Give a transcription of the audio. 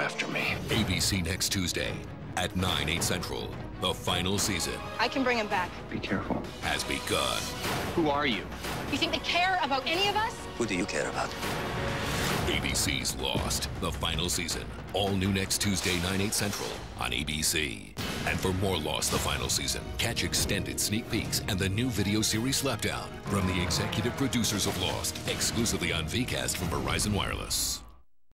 after me. ABC next Tuesday at 9, 8 central. The final season I can bring him back. Be careful. has begun. Who are you? You think they care about any of us? Who do you care about? ABC's Lost, the final season. All new next Tuesday, 9, 8 central on ABC. And for more Lost, the final season, catch extended sneak peeks and the new video series Slapdown from the executive producers of Lost, exclusively on VCast from Verizon Wireless.